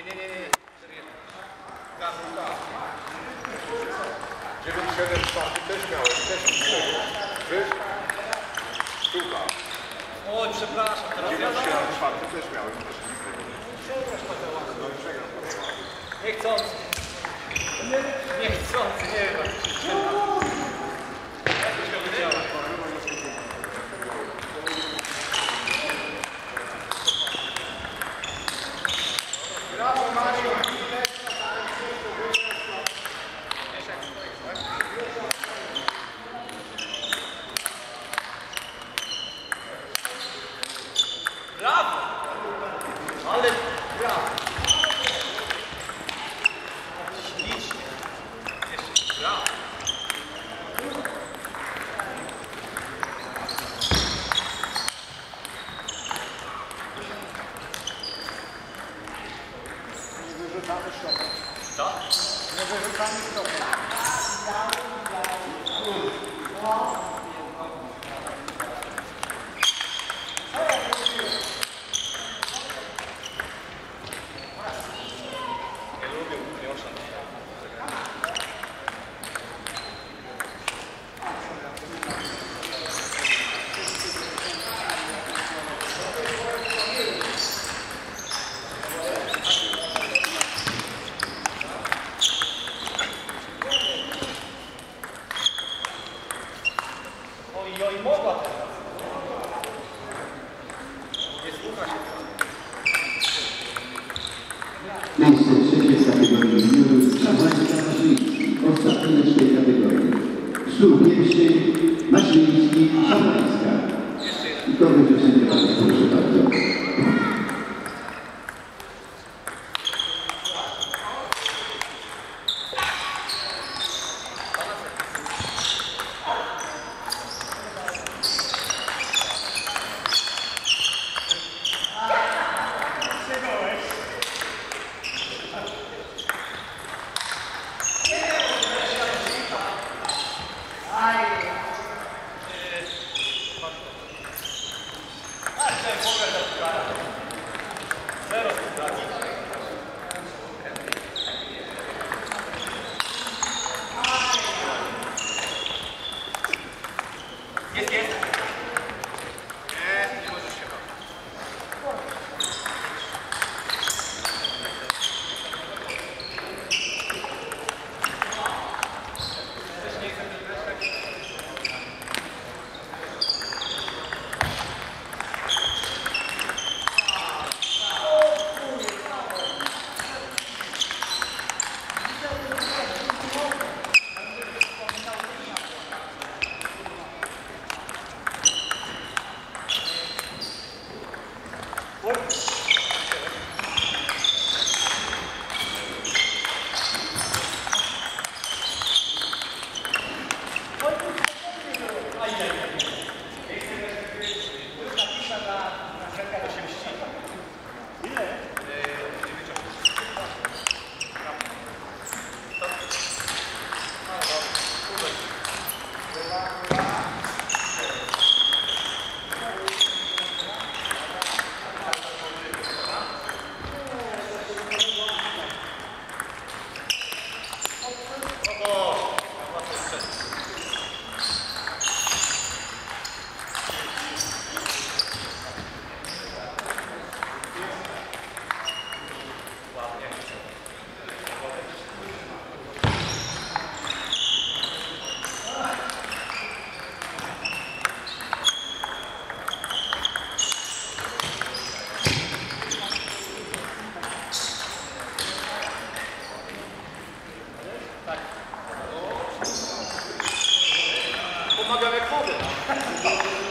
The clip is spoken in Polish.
Nie, nie, nie. 9-7 czwarty też miałem, też mi było. Wiesz? Sztuka. Oj, przepraszam, teraz ja 9-7 czwarty też miałem. Niechcący. Niechcący, nie wiem. 我们班总大大家都比较好。Кто будет Settle. oczywiście. フルスイング。